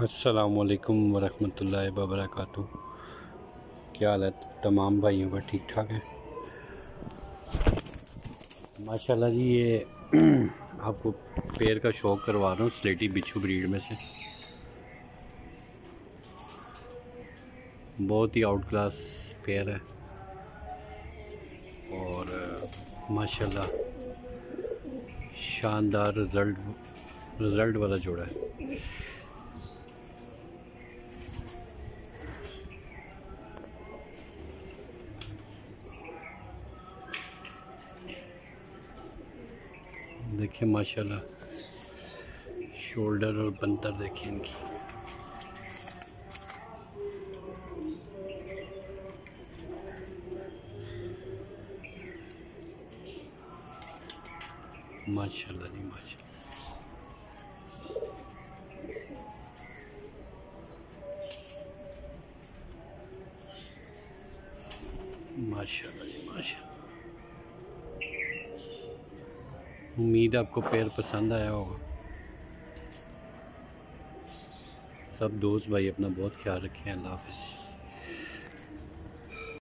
السلام علیکم ورحمۃ اللہ وبرکاتہ۔ کیا حال ہے؟ تمام بھائیوں کا ٹھیک ٹھاک ہے ماشاء اللہ جی یہ آپ کو پیر کا شوق کروا رہا ہوں، سلیٹی بچھو بریڈ میں سے۔ بہت ہی آؤٹ کلاس پیر ہے۔ اور ماشاء اللہ شاندار رزلٹ رزلٹ والا جوڑا ہے۔ دیکھیں ماشاءاللہ شولڈر اور بنتر دیکھیں ان کی۔ ماشاءاللہ جی ماشاءاللہ۔ ماشاءاللہ جی ماشاءاللہ۔ امید آپ کو پیر پسند آیا ہوگا۔ سب دوست بھائی اپنا بہت خیال رکھیں، اللہ حافظ۔